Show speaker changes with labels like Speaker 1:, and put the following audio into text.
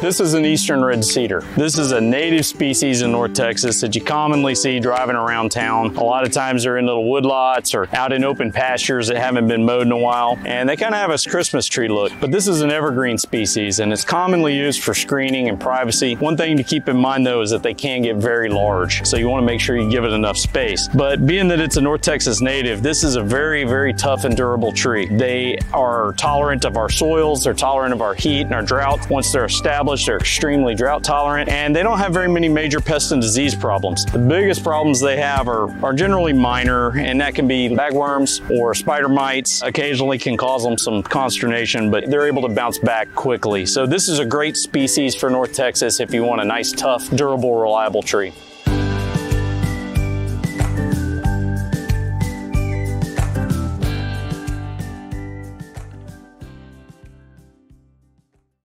Speaker 1: This is an eastern red cedar. This is a native species in North Texas that you commonly see driving around town. A lot of times they're in little woodlots or out in open pastures that haven't been mowed in a while, and they kind of have a Christmas tree look. But this is an evergreen species, and it's commonly used for screening and privacy. One thing to keep in mind though is that they can get very large, so you want to make sure you give it enough space. But being that it's a North Texas native, this is a very, very tough and durable tree. They are tolerant of our soils, they're tolerant of our heat and our drought. Once they're established, they're extremely drought tolerant, and they don't have very many major pest and disease problems. The biggest problems they have are, are generally minor, and that can be bagworms or spider mites. Occasionally can cause them some consternation, but they're able to bounce back quickly. So this is a great species for North Texas if you want a nice, tough, durable, reliable tree.